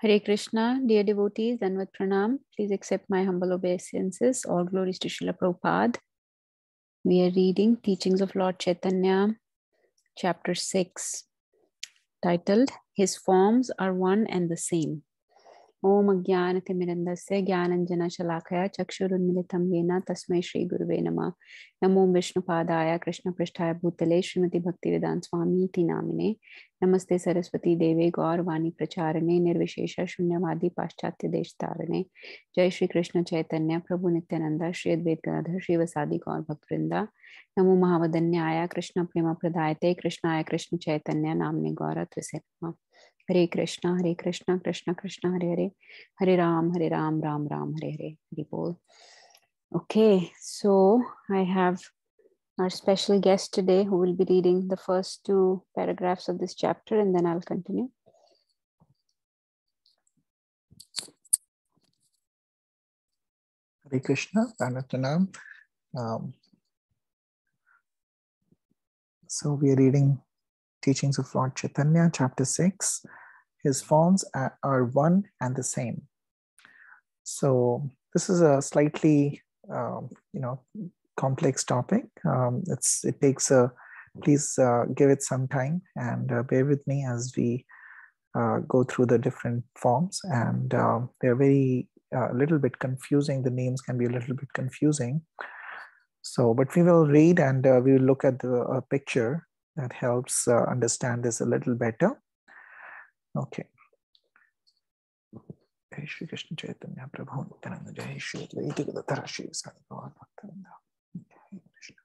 Hare Krishna, dear devotees, and with pranam, please accept my humble obeisances. All glories to Srila Prabhupada. We are reading Teachings of Lord Chaitanya, chapter 6, titled His Forms Are One and the Same. ओम अज्ञानतिमिरन्दस्य ज्ञानञ्जनशलाकया चक्षुरुन्मिलितं येन तस्मै श्रीगुरुवे नमः। नमो विष्णुपादाय कृष्णपृष्ठाय भूतले श्रीमती भक्तिवेदांत स्वामी नामिने। नमस्ते सरस्वती देवे गौरवाणी प्रचारणे, निर्विशेष शून्यवादी पाश्चात्य देश तारणे। जय श्री कृष्ण चैतन्य, प्रभु नित्यानंद श्री अद्वैत गणाधर श्री वसादि गौर भक्तवृंदा नमो महावदन्याय, कृष्ण प्रेम प्रदायते, कृष्णाय कृष्ण चैतन्य, नामने गौर त्रिसे हरे कृष्णा हरे कृष्णा कृष्ण कृष्ण हरे हरे हरे राम हरे राम राम राम हरे हरे हरि बोल okay so i have our special guest today who will be reading the first two paragraphs of this chapter and then i'll continue Hare Krishna, Panatanam. Um, so we are reading Teachings of Lord Chaitanya, chapter 6. His forms are one and the same. So this is a slightly, um, you know, complex topic. Um, it's it takes a. Please uh, give it some time and uh, bear with me as we uh, go through the different forms. And um, they're very a little bit confusing. The names can be a little bit confusing. So, but we will read and uh, we will look at the uh, picture that helps uh, understand this a little better. Okay. Prabhu Jai Hare Krishna.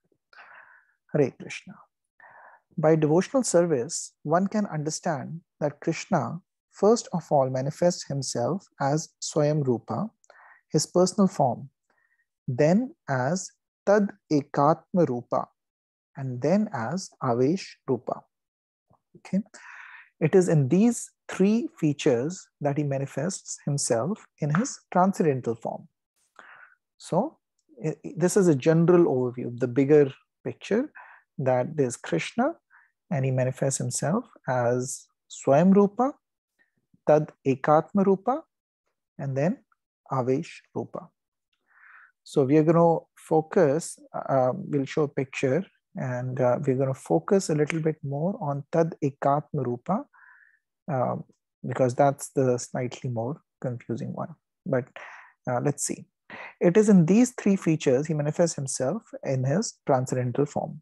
Hare Krishna. By devotional service, one can understand that Krishna first of all manifests himself as Swayam Rupa, his personal form, then as Tad Ekatma Rupa, and then as Avesh Rupa. Okay. It is in these three features that he manifests himself in his transcendental form. So, this is a general overview, the bigger picture that there's Krishna and he manifests himself as Swayam Rupa, Tad Ekatma Rupa, and then Avesh Rupa. So we are going to focus, uh, we'll show a picture and uh, we're going to focus a little bit more on Tad Ekatma Rupa um, because that's the slightly more confusing one. But uh, let's see. It is in these three features he manifests himself in his transcendental form.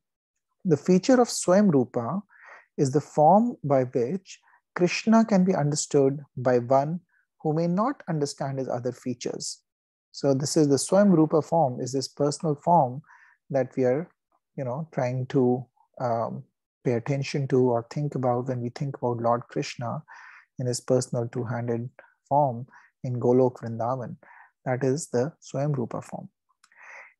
The feature of Swayam Rupa is the form by which Krishna can be understood by one who may not understand his other features. So this is the Swam Rupa form, is this personal form that we are, you know, trying to um, pay attention to or think about when we think about Lord Krishna in his personal two-handed form in Golok Vrindavan. That is the Swam Rupa form.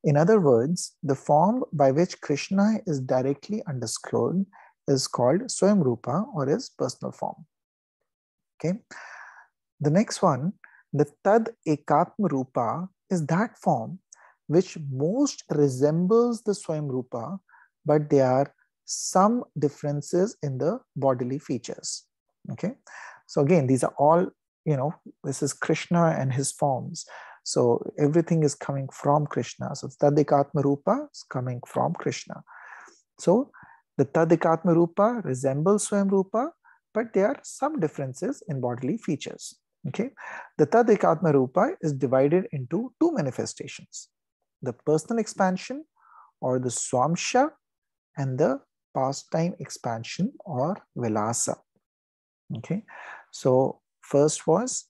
In other words, the form by which Krishna is directly understood is called Swam Rupa or his personal form. Okay. The next one, the Tad Ekatma Rupa is that form which most resembles the Swam Rupa, but there are some differences in the bodily features. Okay. So again, these are all, you know, this is Krishna and his forms. So everything is coming from Krishna. So Tadikatma Rupa is coming from Krishna. So the Tadikatma Rupa resembles Swam Rupa, but there are some differences in bodily features. Okay, the Tadikatma Rupa is divided into two manifestations the personal expansion or the Swamsha and the pastime expansion or Vilasa. Okay, so first was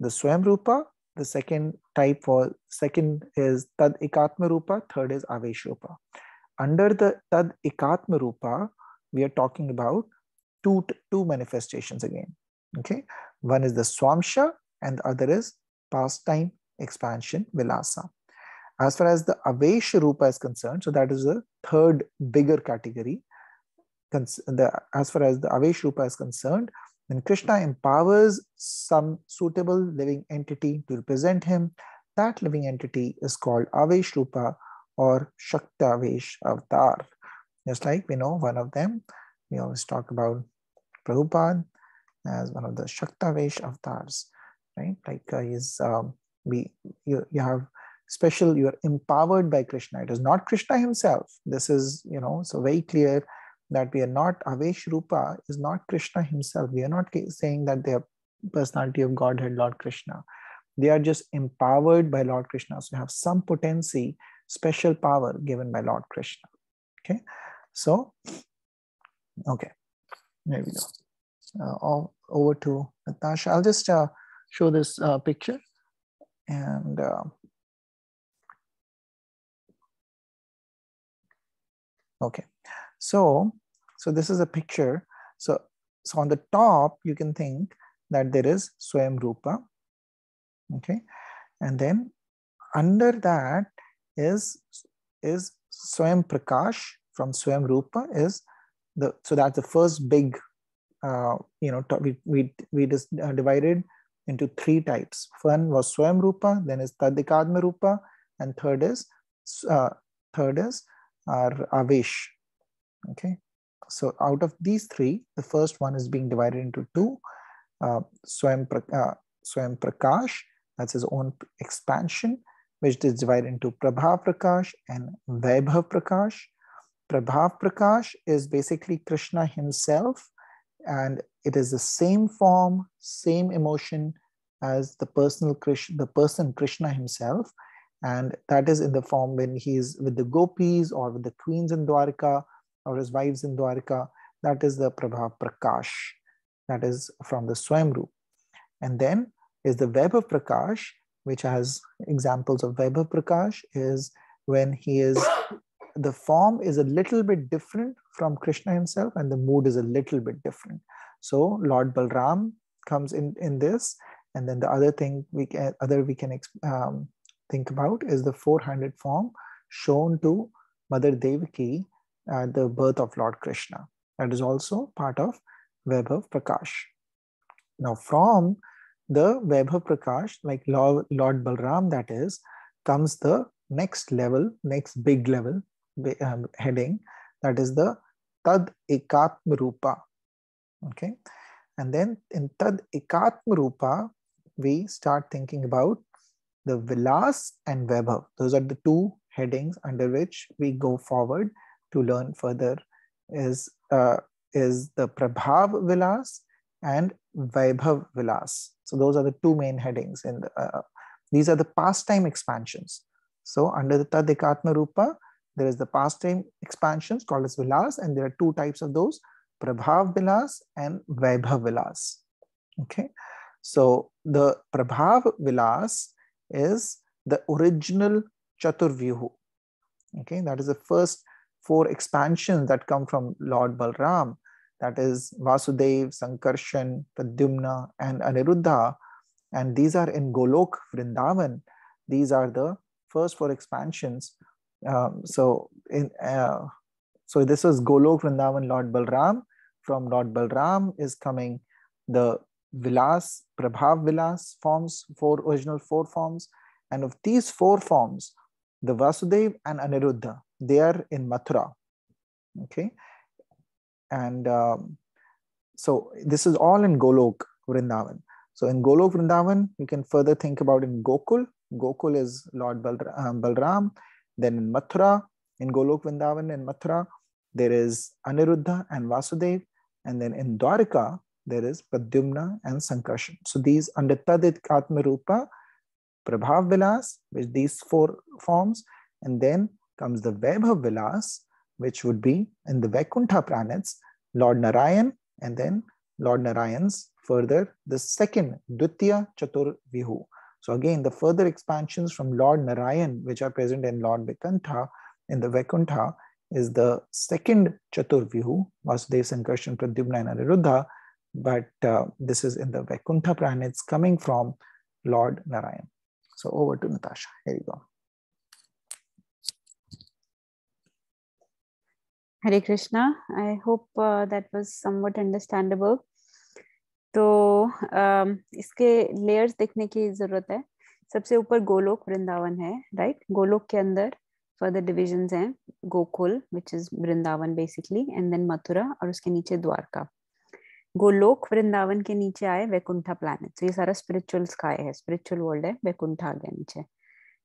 the swamrupa, the second type was second is Tad Ekatma Rupa, third is Avesh Rupa. Under the Tad Ekatma Rupa, we are talking about two, two manifestations again. Okay, one is the Swamsha and the other is pastime expansion Vilasa. As far as the Avesh Rupa is concerned, so that is the third bigger category. As far as the Avesh Rupa is concerned, when Krishna empowers some suitable living entity to represent him, that living entity is called Avesh Rupa or Shakta Avesh Avatar. Just like we know one of them, we always talk about Prabhupada as one of the Shaktavesh avatars. right? Like uh, he's um, we you, you have special you are empowered by krishna. It is not krishna himself. This is you know so very clear that we are not avesh rupa is not krishna himself. We are not saying that they are personality of godhead lord krishna. They are just empowered by lord krishna. So you have some potency special power given by lord krishna. Okay? So okay. There we go. Uh, all over to natasha. I'll just uh, show this uh, picture. And okay. So so this is a picture. So so on the top you can think that there is swayam rupa. Okay. And then under that is is swayam prakash from swayam rupa is the so that's the first big uh, you know we we we just uh, divided into three types. One was swayam rupa then is tadikadma rupa and third is uh, third is are Avesh. Okay, so out of these three, the first one is being divided into two. Uh, Swayam, uh, Swayam Prakash, that's his own expansion, which is divided into Prabhav Prakash and Vaibhav Prakash. Prabhav Prakash is basically Krishna himself, and it is the same form, same emotion as the personal Krishna, the person Krishna himself, and that is in the form when he's with the gopis or with the queens in Dwarka or his wives in Dwarka. That is the Prabha Prakash. That is from the Swayamrup. And then is the Vaibhav Prakash, which has examples of Vaibhav Prakash, is when he is, the form is a little bit different from Krishna himself and the mood is a little bit different. So Lord Balram comes in, in this. And then the other thing we can, other we can um, think about is the four-handed form shown to Mother Devaki at the birth of Lord Krishna. That is also part of Vaibhav Prakash. Now, from the Vaibhav Prakash, like Lord, Balram, that is, comes the next level, next big level um, heading, that is the Tad Ekatma Rupa. Okay. And then in Tad Ekatma Rupa, we start thinking about the Vilas and Vaibhav. Those are the two headings under which we go forward to learn further is, uh, is the Prabhav Vilas and Vaibhav Vilas. So those are the two main headings. In the, uh, these are the pastime expansions. So under the Tadikatma Rupa, there is the pastime expansions called as Vilas, and there are two types of those, Prabhav Vilas and Vaibhav Vilas. Okay, so the Prabhav Vilas is the original Chaturvyuhu. Okay, that is the first four expansions that come from Lord Balram. That is Vasudev, Sankarshan, Pradyumna, and Aniruddha. And these are in Golok, Vrindavan. These are the first four expansions. Um, so, in uh, so this was Golok, Vrindavan, Lord Balram. From Lord Balram is coming the Vilas, Prabhav Vilas forms, four original four forms. And of these four forms, the Vasudev and Aniruddha, they are in Mathura. Okay. And um, so this is all in Golok, Vrindavan. So in Golok, Vrindavan, you can further think about in Gokul. Gokul is Lord Balram. Um, Then in Mathura, in Golok, Vrindavan, in Mathura, there is Aniruddha and Vasudev. And then in Dwarka, there is Pradyumna and Sankarshan. So these under Tadit Atma Rupa, Prabhav Vilas, with these four forms, and then comes the Vaibhav Vilas, which would be in the Vaikuntha planets, Lord Narayan, and then Lord Narayan's further the second Dvitiya Chatur Vihu. So again, the further expansions from Lord Narayan, which are present in Lord Vaikuntha, in the Vaikuntha, is the second Chatur Vihu, Vasudev, Sankarshan, Pradyumna, and Aniruddha, but uh, this is in the Vaikuntha planets coming from Lord Narayan. So over to Natasha. Here you go. Hare Krishna. I hope uh, that was somewhat understandable. तो um, इसके layers देखने की ज़रूरत है सबसे ऊपर गोलोक वृंदावन है right Golok के अंदर फर्दर डिविजन्स हैं Gokul which is Vrindavan basically and then Mathura और उसके नीचे द्वारका गोलोक वृंदावन के नीचे आए वैकुंठा प्लैनेट तो ये सारा स्पिरिचुअल स्काई है। स्पिरिचुअल वर्ल्ड है, वैकुंठा के नीचे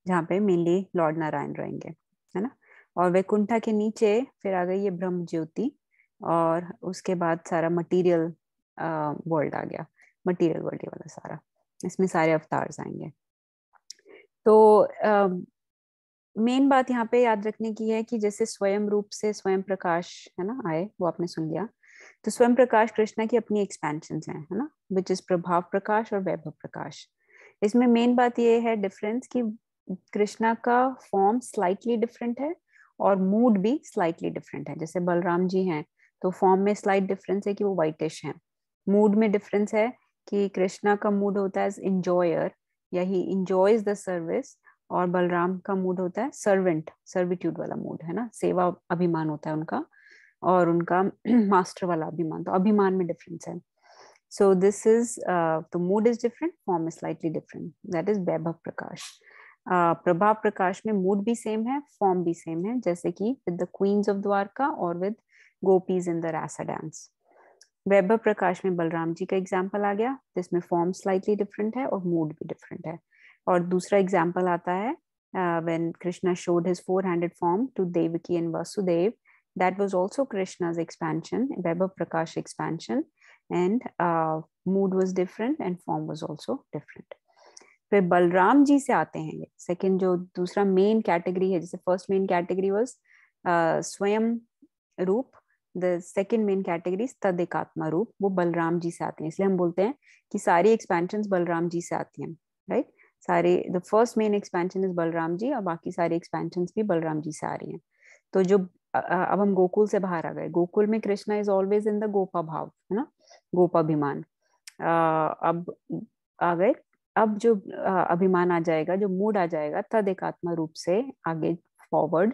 जहाँ पे मेनली लॉर्ड नारायण रहेंगे, है ना? और वैकुंठा के नीचे फिर आ गई ये ब्रह्म ज्योति और उसके बाद सारा मटेरियल वर्ल्ड आ गया। मटेरियल वर्ल्ड वाला सारा। इसमें सारे अवतार्स आएँगे। तो मेन बात यहाँ पे याद रखने की है कि जैसे स्वयं रूप से स्वयं प्रकाश, है ना, आए, वो आपने सुन लिया। तो स्वयं प्रकाश कृष्णा की अपनी एक्सपेंशन है है ना? विच इज़ प्रभाव प्रकाश और वैभव प्रकाश। इसमें मेन बात ये है डिफरेंस कि कृष्णा का फॉर्म स्लाइटली डिफरेंट है और मूड भी स्लाइटली डिफरेंट है। जैसे बलराम जी हैं तो फॉर्म में स्लाइट डिफरेंस है कि वो वाइटिश है। मूड में डिफरेंस है कि कृष्णा का मूड होता है इंजॉयर या ही इंजॉयज द सर्विस और बलराम का मूड होता है सर्वेंट सर्विट्यूड वाला मूड है ना? सेवा अभिमान होता है उनका। और उनका मास्टर वाला अभिमान तो अभिमान में डिफरेंस है। So this is the mood is different form is slightly different that is Vaibhav Prakash uh, Prabhav Prakash में मूड भी सेम है फॉर्म भी सेम है जैसे कि with the queens of Dwarka और with gopis in the rasa dance Vaibhav Prakash में बलराम जी का एग्ज़ाम्पल आ गया जिसमें फॉर्म स्लाइटली डिफरेंट है और मूड भी डिफरेंट है। और दूसरा एग्ज़ाम्पल आता है when Krishna showed his four-handed form to Devaki and Vasudev, that was also Krishna's expansion, Vaibhav Prakash expansion, and uh, mood was different and form was also different. फिर बलराम जी से आते हैं ये। सेकंड जो दूसरा मेन कैटेगरी है जैसे first main category was Swayam Rupa. The second main category Tadekatma Rupa. वो बलराम जी से आते हैं। इसलिए हम बोलते हैं कि सारी एक्सपेंशन बलराम जी से आती हैं राइट सारे the first main expansion is Balaram ji और बाकी सारे एक्सपेंशन भी बलराम जी से आ रही हैं। तो जो अब हम गोकुल से बाहर आ गए। गोकुल में Krishna is always in the gopa bhava, है ना? गोपाभिमान अब आ गए। अब जो अभिमान आ जाएगा, जो मूड आ जाएगा, तद एकात्मा रूप से आगे फॉरवर्ड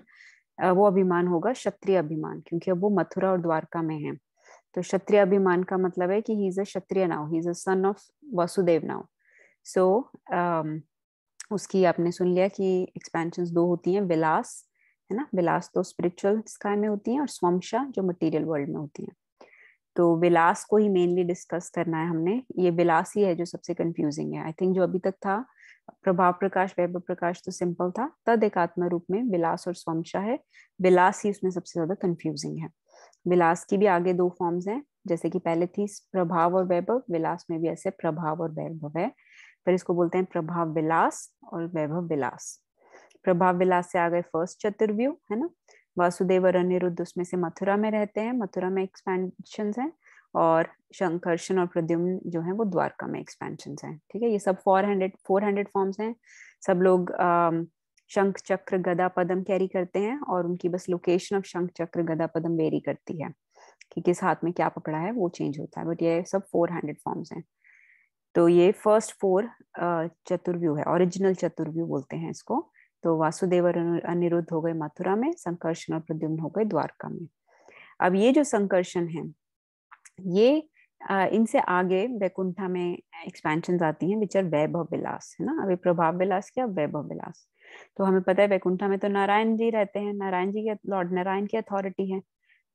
वो अभिमान होगा क्षत्रिय अभिमान, क्योंकि अब वो मथुरा और द्वारका में है। तो क्षत्रिय अभिमान का मतलब है कि he is a kshatriya now he is a son of Vasudeva now so उसकी आपने सुन लिया कि एक्सपेंशन दो होती हैं, विलास है ना? विलास तो स्पिरिचुअल स्काई में होती हैं और स्वमशा जो मटेरियल वर्ल्ड में होती हैं। तो विलास को ही मेनली डिस्कस करना है हमने। ये विलास ही है जो सबसे कंफ्यूजिंग है। आई थिंक जो अभी तक था, प्रभाव प्रकाश, वैभव प्रकाश तो सिंपल था। तद एकात्म रूप में विलास और स्वमशा है। विलास ही उसमें सबसे ज़्यादा कंफ्यूजिंग है। विलास की भी आगे दो फॉर्म्स हैं। जैसे कि पहले थी प्रभाव और वैभव। विलास में भी ऐसे प्रभाव और वैभव है। फिर इसको बोलते हैं प्रभाव विलास और वैभव विलास। प्रभाव विलास से आ गए फ़र्स्ट चतुर्व्यू है ना? वासुदेव और अनिरुद्ध उसमें से मथुरा में रहते हैं। मथुरा में एक्सपेंशन है और शंकर्षण और प्रद्युम्न जो है वो द्वारका में एक्सपेंशन है। ठीक है? ये सब four hundred four hundred forms हैं। सब लोग शंख चक्र गदा पदम कैरी करते हैं और उनकी बस लोकेशन ऑफ़ शंख चक्र गदा पदम वेरी करती है कि किस हाथ में क्या पकड़ा है, वो चेंज होता है। बट ये सब फोर हंड्रेड फॉर्म्स हैं। तो ये फ़र्स्ट फोर चतुर्व्यू है। ओरिजिनल चतुर्व्यू बोलते हैं इसको। तो वासुदेव और अनिरुद्ध हो गए मथुरा में, संकर्षण और प्रद्युम्न हो गए द्वारका में। अब ये जो संकर्षण है, ये इनसे आगे वैकुंठा में एक्सपेंशन आती हैं विच आर वैभव विलास, है ना? अभी प्रभाव विलास क्या? वैभव विलास। तो हमें पता है वैकुंठा में तो नारायण जी रहते हैं। नारायण जी के, लॉर्ड नारायण की अथॉरिटी है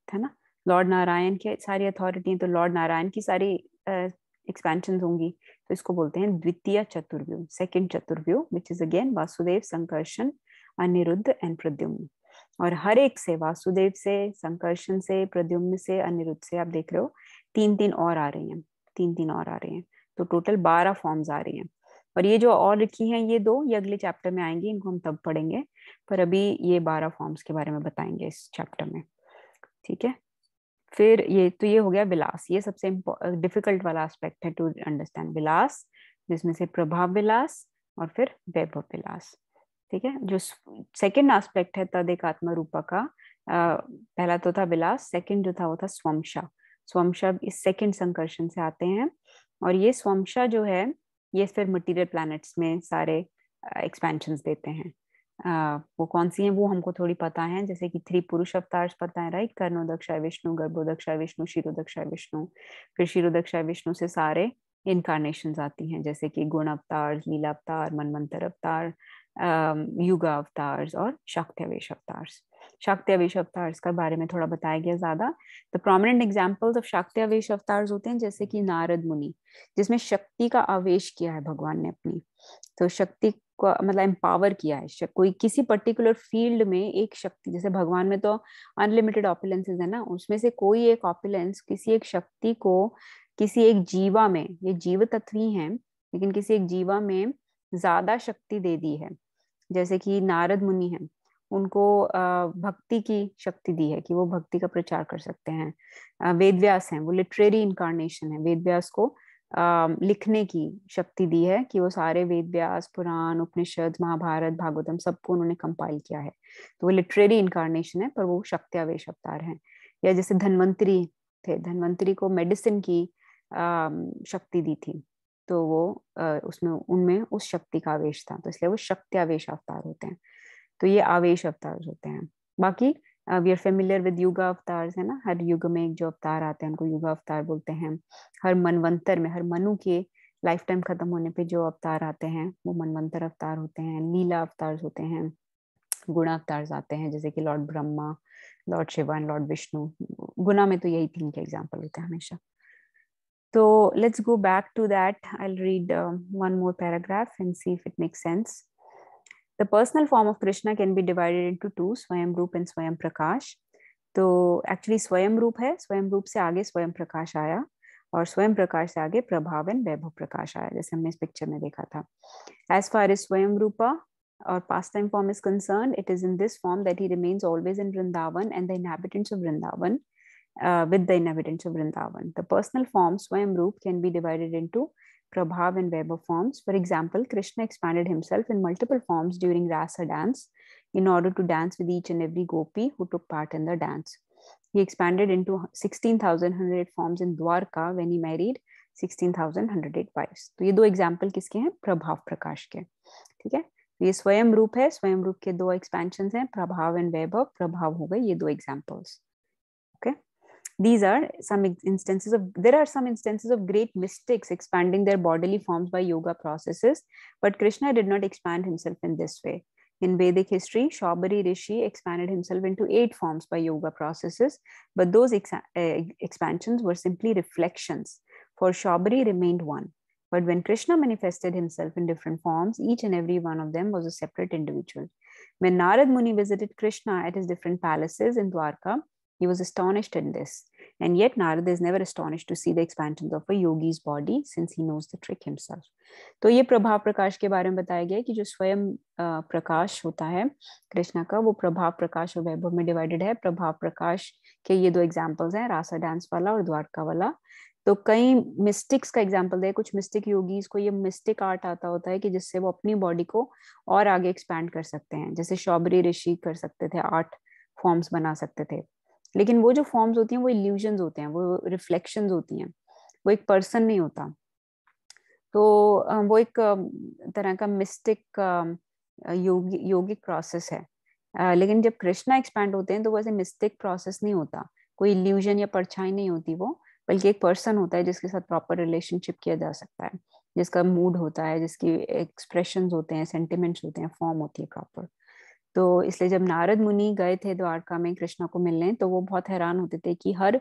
है ना? लॉर्ड नारायण की सारी अथॉरिटी है तो लॉर्ड नारायण की सारी एक्सपेंशन होंगी। तो इसको बोलते हैं द्वितीय Chaturvyuha second Chaturvyuha which is again Vasudeva Sankarshana Aniruddha and Pradyumna और हर एक से वासुदेव से संकर्षण से प्रद्युम्न से अनिरुद्ध से आप देख रहे हो तीन तीन और आ रही हैं तीन तीन और आ रही हैं। तो टोटल बारह फॉर्म्स आ रही हैं। और ये जो और लिखी हैं ये दो, ये अगले चैप्टर में आएँगी, इनको हम तब पढ़ेंगे, पर अभी ये बारह फॉर्म्स के बारे में बताएँगे इस चैप्टर में। ठीक है? फिर ये तो ये हो गया विलास। ये सबसे डिफ़िकल्ट वाला एस्पेक्ट है टू अंडरस्टैंड विलास जिसमें से प्रभाव विलास और फिर वैभव विलास। ठीक है? जो सेकंड एस्पेक्ट है तद एक आत्मा रूपा का आ, पहला तो था विलास सेकंड जो था वो था स्वमशा स्वमशा इस सेकंड संकर्षण से आते हैं और ये स्वमशा जो है ये फिर मटेरियल प्लैनेट्स में सारे एक्सपेंशन देते हैं। वो कौन सी हैं? वो हमको थोड़ी पता है, जैसे कि थ्री पुरुष अवतार पता है, राइट? कर्णो दक्षा विष्णु गर्भोदक्षाय विष्णु शिरोदक्षाय विष्णु। फिर शिरोदक्षाय विष्णु से सारे इनकारनेशन आती हैं, जैसे कि गुण अवतार, लीला अवतार, मनमंत्र अवतार युगा अवतार और शक्त्यवेश अवतार शाक्ति आवेश अवतार्स का बारे में थोड़ा बताया गया ज़्यादा। The prominent examples of shakti avesha avatars होते हैं, जैसे कि नारद मुनि, जिसमें शक्ति का आवेश किया है भगवान ने अपनी। तो शक्ति को मतलब एम्पावर किया है कोई किसी पर्टिकुलर फ़ील्ड में एक शक्ति, जैसे भगवान में तो अनलिमिटेड ऑपुलेंसेज है ना, उसमें से कोई एक ऑपुलेंस किसी एक शक्ति को, किसी एक जीवा में, ये जीव तत्व ही है, लेकिन किसी एक जीवा में ज़्यादा शक्ति दे दी है। जैसे कि नारद मुनि है उनको भक्ति की शक्ति दी है कि वो भक्ति का प्रचार कर सकते हैं। वेद व्यास हैं, वो लिटरेरी इनकारनेशन है। वेद व्यास को लिखने की शक्ति दी है कि वो सारे वेद व्यास पुराण, उपनिषद, महाभारत, भागवतम सबको उन्होंने कंपाइल किया है। तो वो लिटरेरी इनकारनेशन है, पर वो शक्ति आवेश अवतार है। या जैसे धनवंतरी थे, धनवंतरी को मेडिसिन की शक्ति दी थी। तो वो उसमें, उनमें उस शक्ति का आवेश था। तो इसलिए वो शक्ति आवेश अवतार होते हैं। तो ये आवेश अवतार होते हैं। बाकी we are familiar with yuga avatar, है ना? हर युग में एक जो अवतार आते हैं, उनको युगा अवतार बोलते हैं। हर मनवंतर में, हर मनु के लाइफ टाइम खत्म होने पे जो अवतार आते हैं, वो मनवंतर अवतार होते हैं, लीला अवतार होते हैं, गुणा अवतार आते हैं, जैसे कि Lord Brahma Lord Shiva and Lord Vishnu गुना में तो यही तीन के एग्ज़ाम्पल होते हैं हमेशा। तो let's go back to that I read one more paragraph and see if it make sense The personal form of Krishna can be divided into two, Swayam Roop and Swayam Prakash. तो actually स्वयं रूप है स्वयं रूप से आगे स्वयं प्रकाश आया और स्वयं प्रकाश से आगे प्रभाव एंड वैभव प्रकाश आया जैसे हमने इस पिक्चर में देखा था एज फार एज स्वयं रूपा or pastime form is concerned, it is in this form that he remains always in Vrindavan and the inhabitants of Vrindavan uh, with the inhabitants of Vrindavan. The personal form, Swayam Roop, can be divided into Prabhav and Weber forms. For example, Krishna expanded himself in multiple forms during Rasa dance in order to dance with each and every gopi who took part in the dance. He expanded into 16,108 forms in Dwarka when he married 16,108 wives. तो ये दो example किसके हैं प्रभाव प्रकाश के ठीक है ये स्वयं रूप है स्वयं रूप के दो एक्सपेंशन हैं प्रभाव एंड वैभव प्रभाव हो गए ये दो examples these are some instances of there are some instances of great mystics expanding their bodily forms by yoga processes but krishna did not expand himself in this way. In vedic history shabari rishi expanded himself into eight forms by yoga processes but those ex uh, expansions were simply reflections. For shabari remained one. But when krishna manifested himself in different forms each and every one of them was a separate individual. When narad muni visited krishna at his different palaces in dwarka he was astonished in this. And yet Narada is never astonished to see the expansions of a yogi's body since he knows the trick himself. तो ये प्रभाव प्रकाश के बारे में बताया गया कि जो स्वयं प्रकाश होता है, कृष्णा का, वो प्रभाव प्रकाश और वैभव में डिवाइडेड है प्रभाव प्रकाश के ये दो एग्जाम्पल्स हैं, रासा डांस वाला और द्वारका वाला तो कई मिस्टिक्स का एग्ज़ाम्पल दे, कुछ मिस्टिक योगीज को ये मिस्टिक आर्ट आता होता है कि जिससे वो अपनी बॉडी को और आगे एक्सपैंड कर सकते हैं जैसे शौबरी ऋषि कर सकते थे आर्ट फॉर्म्स बना सकते थे लेकिन वो जो फॉर्म्स होती हैं, वो इल्यूजन होते हैं, वो रिफ्लेक्शन होती हैं। वो एक पर्सन नहीं होता। तो वो एक तरह का मिस्टिक योगी, योगिक प्रोसेस है। लेकिन जब कृष्णा एक्सपैंड होते हैं तो वो ऐसे मिस्टिक प्रोसेस नहीं होता। कोई इल्यूजन या परछाई नहीं होती वो, बल्कि एक पर्सन होता है, जिसके साथ प्रॉपर रिलेशनशिप किया जा सकता है। जिसका मूड होता है, जिसकी एक्सप्रेशन होते हैं सेंटिमेंट्स होते हैं फॉर्म होती है प्रॉपर तो इसलिए जब नारद मुनि गए थे द्वारका में कृष्णा को मिलने तो वो बहुत हैरान होते थे कि हर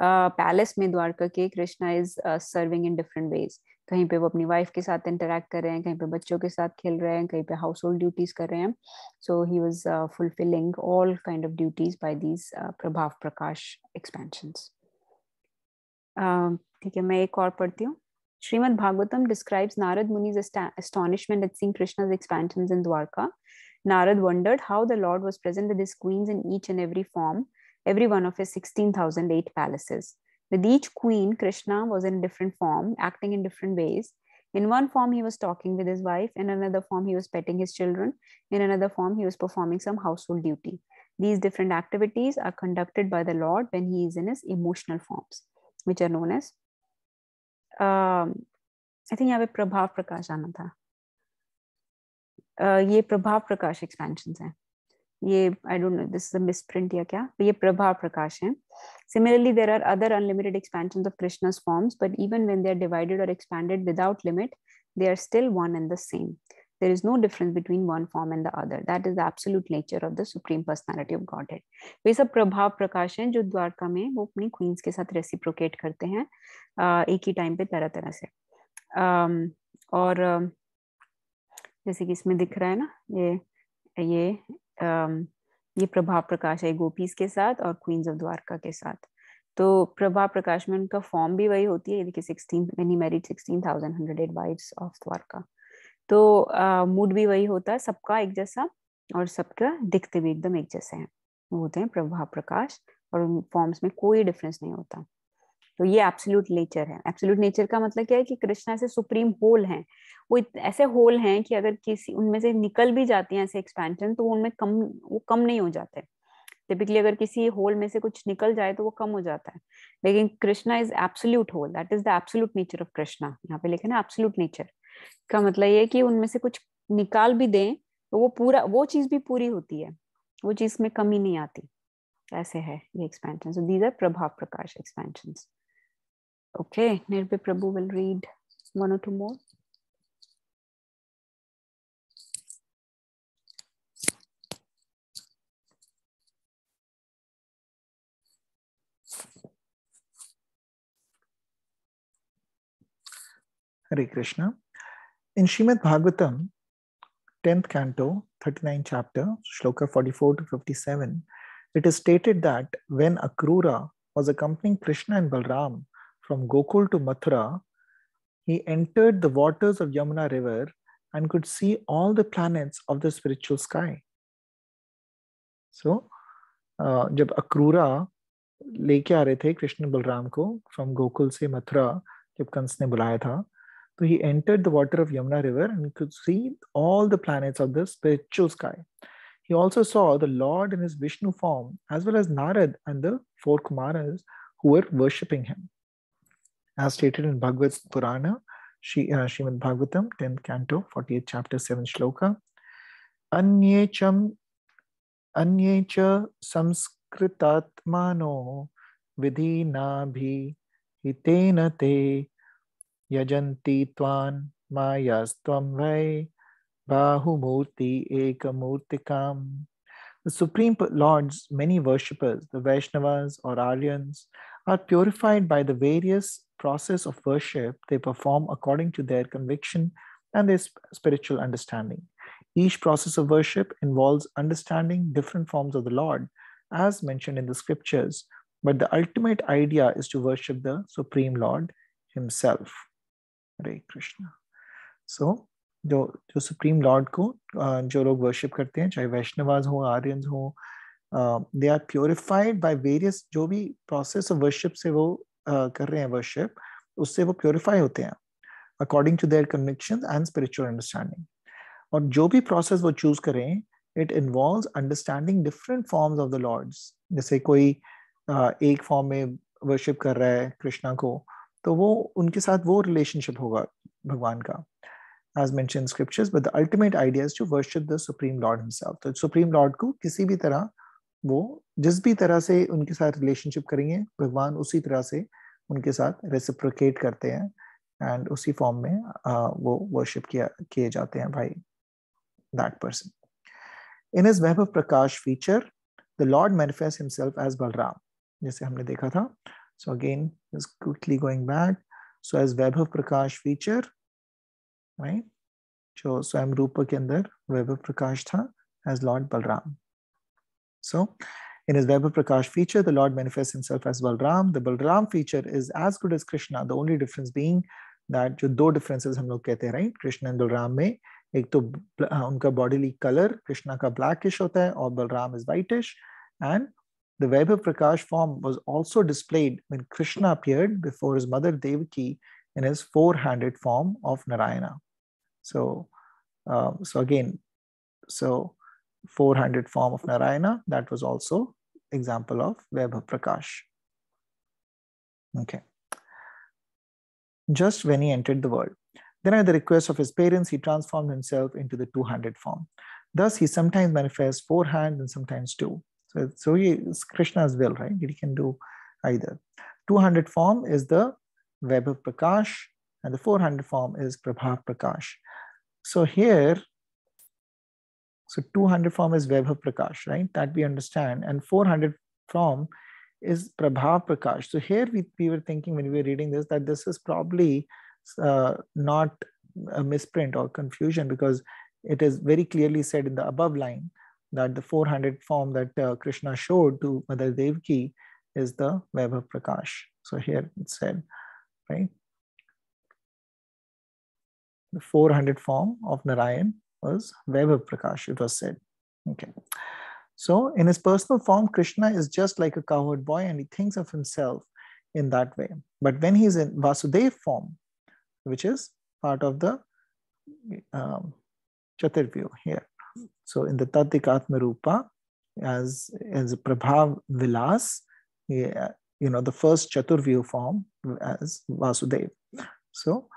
पैलेस में द्वारका के Krishna is serving in different ways कहीं पे वो अपनी वाइफ के साथ इंटरेक्ट कर रहे हैं, कहीं पे बच्चों के साथ खेल रहे हैं, कहीं पे हाउस होल्ड ड्यूटीज़ कर रहे हैं। So he was fulfilling all kind of duties by these Prabhav Prakash expansion ठीक है, मैं एक और पढ़ती हूँ। श्रीमद भागवतम डिस्क्राइब्स नारद मुनि's astonishment at seeing Krishna's expansions in Dwarka Narad wondered how the Lord was present with his queens in each and every form, every one of his 16,008 palaces. With each queen, Krishna was in different form, acting in different ways. In one form, he was talking with his wife. In another form, he was petting his children. In another form, he was performing some household duty. These different activities are conducted by the Lord when he is in his emotional forms, which are known as. Um, I think यहाँ पे प्रभाव प्रकाश आना था ये Prabhav Prakash expansion है। ये I don't know this is a misprint या क्या? तो ये प्रभाव प्रकाश है। Similarly there are other unlimited expansion of Krishna's forms but even when they are divided और expanded without limit they are still one and the same. there is no difference between one form and the other. That is the absolute nature of the supreme personality of godhead. तो ये सब प्रभाव प्रकाश हैं जो द्वारका में वो अपनी queen's के साथ रेसिप्रोकेट करते हैं एक ही टाइम पे तरह तरह से और जैसे कि इसमें दिख रहा है ना, ये ये ये प्रभाव प्रकाश है गोपीज के साथ और क्वींस ऑफ़ द्वारका के साथ। तो प्रभा प्रकाश में उनका फॉर्म भी वही होती है देखिए मैरिड वाइफ्स ऑफ़ द्वारका। तो मूड भी वही होता है, सबका एक जैसा और सबका दिखते भी एकदम एक जैसे हैं। वो होते हैं प्रभा प्रकाश और उन फॉर्म्स में कोई डिफरेंस नहीं होता। तो ये एब्सोल्यूट नेचर है। एब्सोल्यूट नेचर का मतलब क्या है कि कृष्णा से सुप्रीम होल हैं। वो ऐसे होल हैं कि अगर किसी, उनमें से निकल भी जाती हैं ऐसे एक्सपेंशन तो उनमें कम, वो कम नहीं हो जाते। टिपिकली अगर किसी होल में से कुछ निकल जाए तो वो कम हो जाता है। लेकिन Krishna is absolute whole that is the absolute nature of Krishna. यहाँ पे लिखे ना एब्सोल्यूट नेचर का मतलब ये कि उनमें से कुछ निकाल भी दें तो वो पूरा, वो चीज़ भी पूरी होती है। वो चीज़ में कमी नहीं आती। ऐसे है ये expansion these are Prabhav Prakash expansion Okay, Nirbhay Prabhu will read one or two more. Hare Krishna. In Shrimad Bhagavatam, 10th canto, 39th chapter, shloka 44 to 57, it is stated that when Akrura was accompanying Krishna and Balram from Gokul to Mathura, he entered the waters of Yamuna river and could see all the planets of the spiritual sky. So, uh, जब अक्रूरा लेके आ रहे थे कृष्ण बलराम को from Gokul से मथुरा जब कंस ने बुलाया था So he entered the water of Yamuna river and could see all the planets of the spiritual sky. He also saw the Lord in his Vishnu form, as well as Narad and the four Kumaras who were worshipping him. as stated in Bhagavad Purana, uh, Shrimad uh, Srimad Bhagavatam, 10th canto, 48th chapter, 7th shloka. Anyecham Anyecha samskritatmano vidhinabhi hitena te yajanti tvan mayastvam vai bahumurti ekamurtikam. The Supreme Lord's many worshippers, the Vaishnavas or Aryans, are purified by the various process of worship they perform according to their conviction and their spiritual understanding. Each process of worship involves understanding different forms of the Lord, as mentioned in the scriptures, but the ultimate idea is to worship the Supreme Lord Himself. हरे कृष्ण सो जो जो supreme Lord को जो लोग worship करते हैं चाहे वैष्णवाज हो Aryans हो they are purified by various जो भी प्रोसेस ऑफ वर्शिप से वो uh, कर रहे हैं वर्शिप उससे वो प्योरिफाई होते हैं according to their conviction and spiritual understanding और जो भी प्रोसेस वो चूज़ करें it involve understanding different forms of the lords जैसे कोई uh, एक फॉर्म में वर्शिप कर रहा है कृष्णा को तो वो उनके साथ वो रिलेशनशिप होगा भगवान का as mentioned scriptures but the ultimate idea is to worship the supreme lord himself. तो supreme lord को किसी भी तरह वो जिस भी तरह से उनके साथ रिलेशनशिप करेंगे भगवान उसी तरह से उनके साथ रेसिप्रोकेट करते हैं एंड उसी फॉर्म में आ, वो वर्शिप किया किए जाते हैं भाई that person in is Vaibhav Prakash feature the lord manifest himself as Balaram जैसे हमने देखा था so again quickly going back. So as Vaibhav Prakash feature, right? So Swam Rupa ke andar Vaibhav Prakash tha as Lord Balram. So in his Vaibhav Prakash feature, the Lord manifests himself as Balram. The Balram feature is as good as Krishna. The only difference being that जो दो differences हम लोग कहते हैं right? Krishna and Balram में एक तो उनका bodily color Krishna का blackish होता है और Balram is whitish and The Vaibhav Prakash form was also displayed when Krishna appeared before his mother Devaki in his four-handed form of Narayana. So, um, so again, so four-handed form of Narayana, that was also example of Vaibhav Prakash. Okay. Just when he entered the world. Then at the request of his parents, he transformed himself into the two-handed form. Thus, he sometimes manifests four hands and sometimes two. So, so he is Krishna as well, right? He can do either. 200 form is the Vaibhav Prakash, and the 400 form is Prabha Prakash. So here, So 200 form is Vaibhav Prakash, right? That we understand. And 400 form is Prabha Prakash. So here we, we were thinking when we were reading this that this is probably uh, not a misprint or confusion because it is very clearly said in the above line that the 400 form that uh, Krishna showed to Mother Devki is the Vaibhav Prakash. So here it said, right? The 400 form of Narayan was Vaibhav Prakash, it was said. Okay. So in his personal form, Krishna is just like a cowherd boy and he thinks of himself in that way. But when he's in Vasudev form, which is part of the um, here. So in the Tatikatma Rupa, as, as Prabhav Vilas, yeah, you know, the first Chaturvyu form as Vasudev. So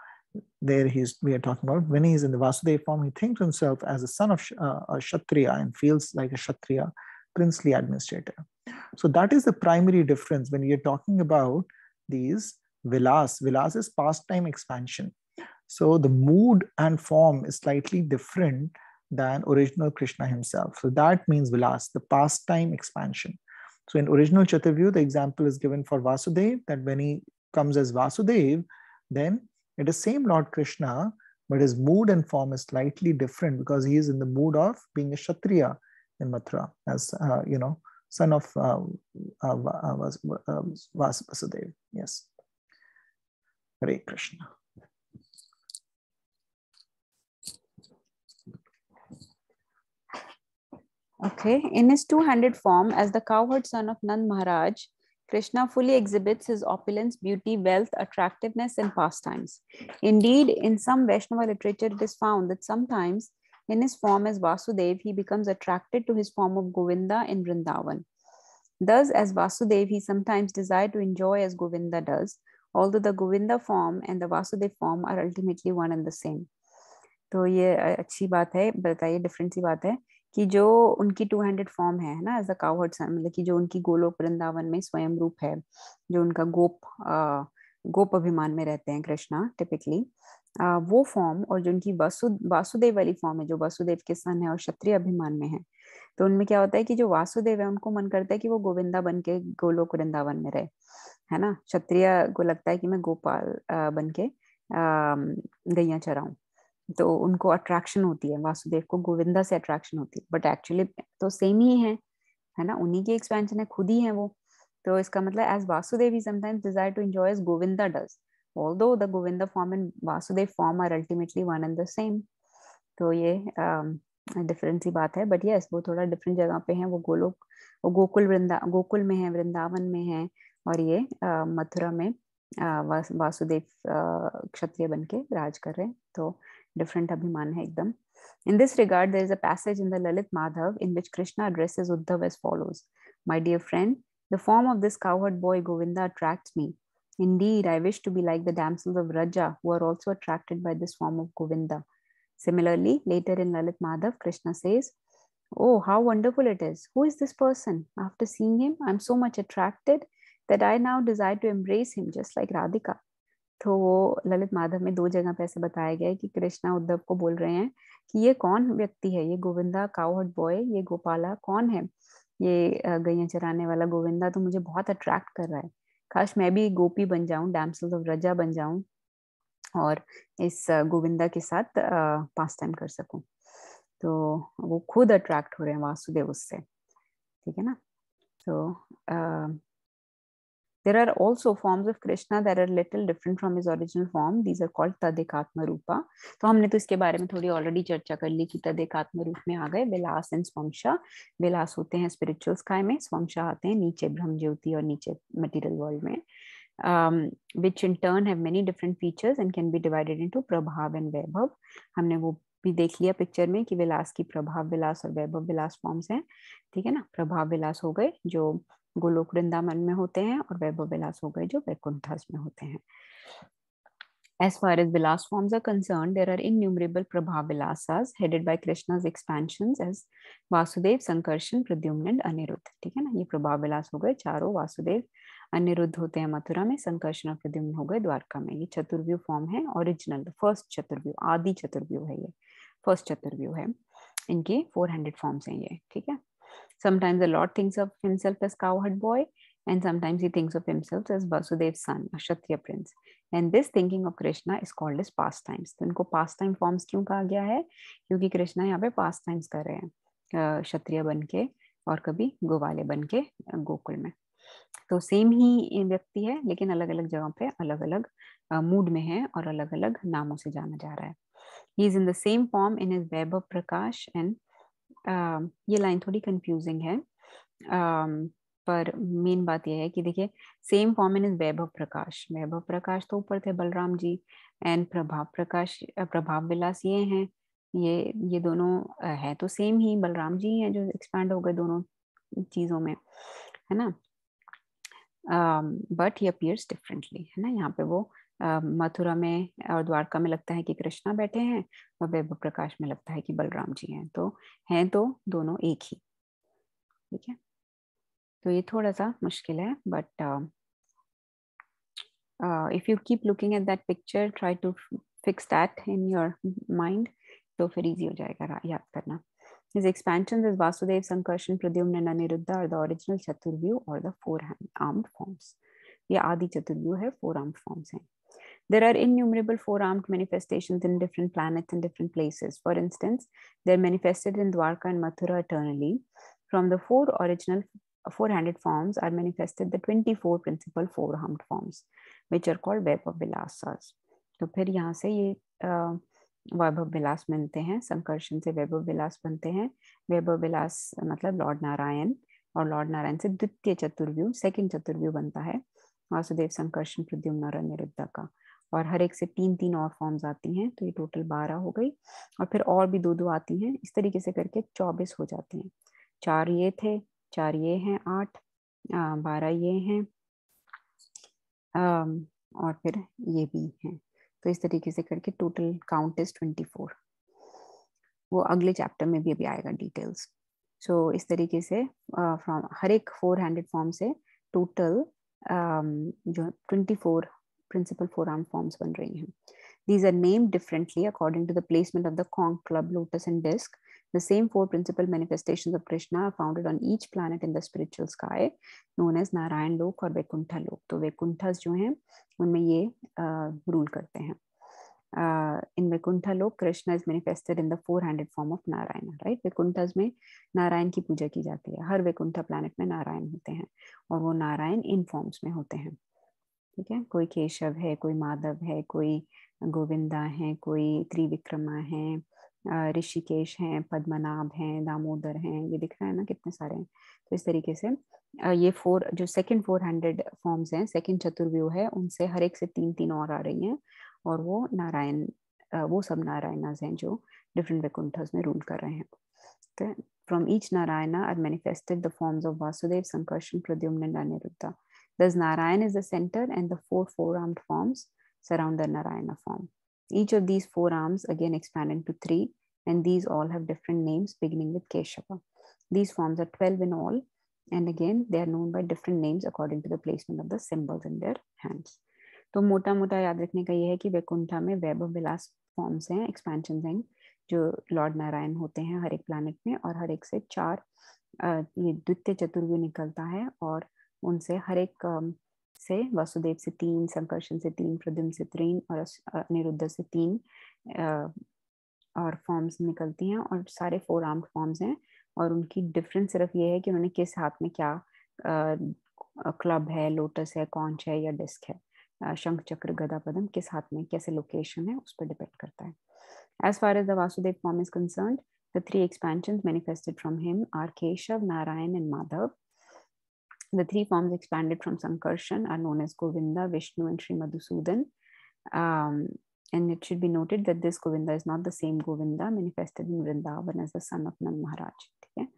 there he's we are talking about when he's in the Vasudeva form, he thinks himself as a son of uh, a Kshatriya and feels like a Kshatriya, princely administrator. So that is the primary difference when we are talking about these Vilas. Vilas is pastime expansion. So the mood and form is slightly different than original Krishna himself. So that means Vilas, the pastime expansion. So in original Chaturvyu, the example is given for Vasudev that when he comes as Vasudev, then it is same Lord Krishna, but his mood and form is slightly different because he is in the mood of being a Kshatriya in Mathura, as uh, you know, son of uh, uh, uh Vasudev. Yes. Hare Krishna. Okay, in his two-handed form as the cowherd son of Nand Maharaj, Krishna fully exhibits his opulence, beauty, wealth, attractiveness, and pastimes. Indeed, in some Vaishnava literature, it is found that sometimes in his form as Vasudev, he becomes attracted to his form of Govinda in Vrindavan. Thus, as Vasudev, he sometimes desired to enjoy as Govinda does, although the Govinda form and the Vasudev form are ultimately one and the same. तो ये अच्छी बात है बताइए different सी बात है कि जो उनकी टू हैंडेड फॉर्म है ना एज अ कावर्ड सन मतलब कि जो उनकी गोलोक वृंदावन में स्वयं रूप है, जो उनका गोप गोप अभिमान में रहते हैं कृष्णा टिपिकली वो फॉर्म और जो उनकी वासु, वासुदेव वाली फॉर्म है, जो वासुदेव के सन है और क्षत्रिय अभिमान में है तो उनमें क्या होता है कि जो वासुदेव है, उनको मन करता है कि वो गोविंदा बन के गोलोक वृंदावन में रहे, है ना? क्षत्रिय को लगता है कि मैं गोपाल बन के गैया चराऊं। तो उनको अट्रैक्शन होती है, वासुदेव को गोविंदा से अट्रैक्शन होती है। बट एक्चुअली तो सेम ही है है ना? उन्हीं की एक्सपेंशन है, खुद ही है वो। तो इसका मतलब as Vasudeva he sometimes desire to enjoy as Govinda does although the govinda form and vasudev form are ultimately one and the same तो ये डिफरेंट सी बात है। बट यस वो थोड़ा डिफरेंट जगह पे है। वो गोलोक, वो गोकुल वृंदा, गोकुल में है, वृंदावन में है। और ये मथुरा में वासुदेव क्षत्रिय बन के राज कर रहे हैं। तो different abhiman hai ekdam. In this regard, there is a passage in the Lalit Madhav in which Krishna addresses Uddhav as follows My dear friend, the form of this cowherd boy Govinda attracts me. Indeed, I wish to be like the damsels of Raja who are also attracted by this form of Govinda. Similarly, later in Lalit Madhav, Krishna says, Oh, how wonderful it is. Who is this person? After seeing him, I'm so much attracted that I now desire to embrace him just like Radhika. तो वो ललित माधव में दो जगह पे ऐसे बताया गया है कि कृष्णा उद्धव को बोल रहे हैं कि ये कौन व्यक्ति है? ये गोविंदा काउहट बॉय ये गोपाला कौन है? ये गैया चराने वाला गोविंदा तो मुझे बहुत अट्रैक्ट कर रहा है। काश मैं भी गोपी बन जाऊँ डैम्सल्स ऑफ़ रजा बन जाऊँ और इस गोविंदा के साथ पास टाइम कर सकूँ। तो वो खुद अट्रैक्ट हो रहे हैं वासुदेव उससे, ठीक है ना? तो There are also forms of Krishna that are little different from his original form. These are called Tadekatma Rupa. तो हमने तो इसके बारे में थोड़ी ऑलरेडी चर्चा कर ली कि तदेकात्म रूप में आ गए विलास एंड स्वंशा विलास होते हैं स्पिरिचुअल स्काई में स्वंशा आते हैं नीचे ब्रह्म ज्योति और नीचे मटेरियल वर्ल्ड में um, which in turn have many different features and can be divided into prabhav and vaibhav हमने वो भी देख लिया पिक्चर में कि विलास की प्रभाव विलास और वैभव विलास फॉर्म्स हैं ठीक है ना प्रभाव विलास हो गए जो गोलोक वृंदावन में होते हैं और वैभव विलास हो गए जो वैकुंठस में होते हैं। As far as Vilas forms are concerned, there are innumerable Prabha Vilasas headed by Krishna's expansions as Vasudev, Sankarshan, Pradyumna and Anirudh. ठीक है ना? ये विलास हो गए चारों वासुदेव अनिरुद्ध होते हैं मथुरा में संकर्षण और प्रद्युम्न हो गए द्वारका में। ये चतुर्व्यू फॉर्म है ओरिजिनल फ़र्स्ट चतुर्व्यू आदि चतुर्व्यू है ये। फ़र्स्ट चतुर्व्यू है। इनके फोर हैंडेड फॉर्म्स हैं ये। ठीक है? Sometimes the lord thinks of himself as cowherd boy and sometimes he thinks of himself as Vasudev's son, a Kshatriya prince. And this thinking of Krishna is called as pastimes. तो इनको pastime forms क्यों कहा गया है क्योंकि कृष्णा यहाँ पे pastimes कर रहे हैं क्षत्रिय बन के और कभी गोवाले बन के गोकुल में तो सेम ही व्यक्ति है लेकिन अलग अलग जगह पे अलग अलग मूड में है और अलग अलग नामों से जाना जा रहा है he is in the same form in is Vaibhav Prakash and ये लाइन थोड़ी कंफ्यूजिंग है uh, पर मेन बात यह है कि देखिए same form in is Vaibhav Prakash. Vaibhav Prakash तो ऊपर थे बलराम जी एंड प्रभाव प्रकाश प्रभाव विलास ये हैं। ये ये दोनों है तो सेम ही बलराम जी हैं जो एक्सपैंड हो गए दोनों चीज़ों में है ना? बट ही अपियर्स डिफरेंटली है ना? यहाँ पे वो मथुरा में और द्वारका में लगता है कि कृष्णा बैठे हैं और वैभव प्रकाश में लगता है कि बलराम जी हैं तो हैं तो दोनों एक ही ठीक है तो ये थोड़ा सा मुश्किल है but if you keep looking at that picture try to fix that in your mind तो फिर इजी हो जाएगा याद करना His expansions as Vasudev, Sankarshan, Pradyumna, and Aniruddha are the original Chaturvyu or the four armed forms. ये आदि चतुर्व्यू है four armed forms हैं. There are innumerable four armed manifestations in different planets and different places. For instance, they're manifested in Dwarka and Mathura eternally. From the four original four-handed forms are manifested the 24 principal four-armed forms, which are called Vaibhav Vilasas. तो फिर यहाँ से ये वैभव विलास बनते हैं संकर्षण से वैभव विलास बनते हैं वैभव विलास मतलब लॉर्ड नारायण और लॉर्ड नारायण से द्वितीय चतुर्व्यू सेकंड चतुर्व्यू बनता है वासुदेव संकर्षण प्रद्युम्न और निरुद्ध का और हर एक से तीन तीन और फॉर्म्स आती हैं तो ये टोटल बारह हो गई। और फिर और भी दो दो आती हैं इस तरीके से करके चौबीस हो जाती हैं। चार ये थे चार ये हैं आठ बारह ये हैं और फिर ये भी हैं। तो इस तरीके से करके total count is twenty four वो अगले चैप्टर में भी अभी आएगा डिटेल्स सो so, इस तरीके से फ्रॉम हर एक फोर हैंडेड फॉर्म से टोटल जो twenty four principal four arm forms बन रही हैं These are named differently according to the placement of the conch, club, lotus, and disc The same four principal manifestations of Krishna are founded on each planet in the spiritual sky, known as Narayan Lok और वैकुंठा लोक तो वैकुंठस जो हैं उनमें ये rule करते हैं in Vaikuntha loka Krishna is manifested in the four handed form of Narayan right Vaikunthas में नारायण की पूजा की जाती है हर वैकुंठा प्लैनेट में नारायण होते हैं और वो नारायण इन फॉर्म्स में होते हैं ठीक है? कोई केशव है, कोई माधव है, कोई गोविंदा है, कोई त्रिविक्रमा है ऋषिकेश हैं, पद्मनाभ हैं, दामोदर हैं, ये दिख रहा है ना कितने सारे हैं? तो इस तरीके से ये फोर जो सेकंड फोर हंड्रेड फॉर्म्स हैं सेकंड चतुर्व्यू है, उनसे हर एक से तीन तीन और आ रही हैं, और वो नारायण वो सब नारायणाज हैं जो डिफरेंट वैकुंठस में रूल कर रहे हैं। From each Narayana are manifested the forms of Vasudeva Sankarshana Pradyumna Aniruddha Thus, Narayan is the center, and the four four-armed forms surround the Narayana form. Each of these four arms again expand into three, and these all have different names beginning with Keshava. These forms are 12 in all, and again, they are known by different names according to the placement of the symbols in their hands. तो मोटा मोटा याद रखने का ये है कि वैकुंठा में वैभव विलास फॉर्म्स हैं एक्सपेंशन हैं जो लॉर्ड नारायण होते हैं हर एक प्लानट में और हर एक से चार ये द्वितीय चतुर्व्यू निकलता है और उनसे, हर एक से, वसुदेव से तीन, संकर्षण से तीन प्रद्युम से तीन और अनिरुद्ध से तीन और फॉर्म्स निकलती हैं और सारे फोर आर्म्ड फॉर्म्स हैं और उनकी डिफरेंस सिर्फ़ ये है कि उन्होंने किस हाथ में क्या क्लब है लोटस है कॉन्च है या डिस्क है। शंख, चक्र, गदा, पदम किस हाथ में, कैसे लोकेशन है, उस पर डिपेंड करता है। As far as the Vasudeva form is concern the three expansion manifested from him are Keshava Narayan and Madhava The three forms expanded from Sankarshan are known as Govinda, Vishnu, and Sri Madhusudan. Um, and it should be noted that this Govinda is not the same Govinda manifested in Vrindavan as the son of Nand Maharaj. Okay?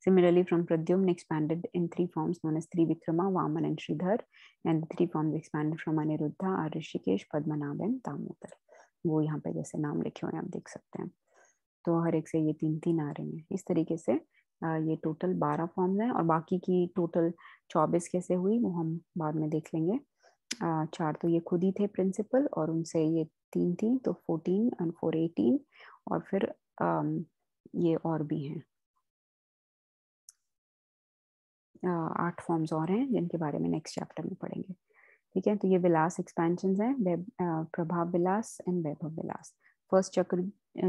Similarly, from Pradyumna expanded in three forms known as Trivikrama, Vaman, and Sridhar. And the three forms expanded from Aniruddha are Rishikesh, Padmanabh, and Damodar. वो यहाँ पे जैसे नाम लिखे हुए आप देख सकते हैं तो हर एक से ये तीन तीन आ रहे हैं इस तरीके से ये टोटल बारह फॉर्म्स हैं और बाकी की टोटल चौबीस कैसे हुई वो हम बाद में देख लेंगे। चार तो ये खुद ही थे प्रिंसिपल और उनसे ये तीन थी तो फोर्टीन एंड फोर एटीन और फिर ये और भी हैं। आठ फॉर्म्स और हैं जिनके बारे में नेक्स्ट चैप्टर में पढ़ेंगे। ठीक है तो ये विलास एक्सपेंशन है प्रभाव विलास एंड वैभव विलास। फ़र्स्ट चक्र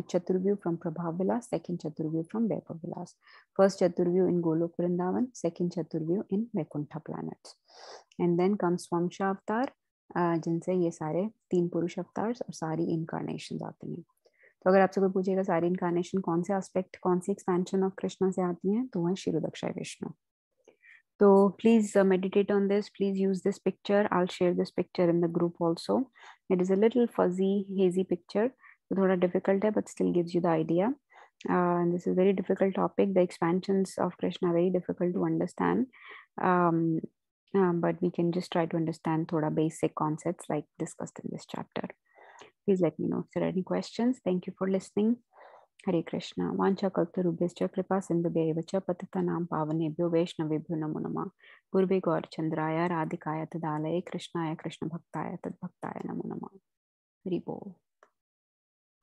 चतुर्व्यू फ्रॉम प्रभाव विलास सेकंड चतुर्व्यू फ्रॉम वैभव विलास फ़र्स्ट चतुर्व्यू in Goloka Vrindavan second चतुर्व्यू in Vaikuntha planets and then comes वंशा अवतार जिनसे ये सारे तीन पुरुष अवतार और सारी इनकारनेशन आती हैं। तो अगर आपसे कोई पूछेगा, सारी इनकारनेशन कौन से एस्पेक्ट कौन सी एक्सपेंशन ऑफ़ कृष्णा से आती हैं तो वह शिरोदक्षाय विष्णु तो please meditate on this please use this picture I share this picture in the group also it is a little fuzzy hazy picture थोड़ा डिफ़िकल्ट है but still gives you the idea this is very difficult topic the expansion of Krishna are very difficult to understand but we can just try to understand थोड़ा basic concept like discussed in this chapter please let me know sir any question thank you for listening Hare Krishna watch कर्तरुभ्य कृपा सिंधु पतितना पावनेभ्यो वैष्णवेभ्यो नमो नम पूर्वे गौरचंद्राय राधिकाय तदालय कृष्णाय कृष्ण तद्भक्ताय नमो नम हरिभो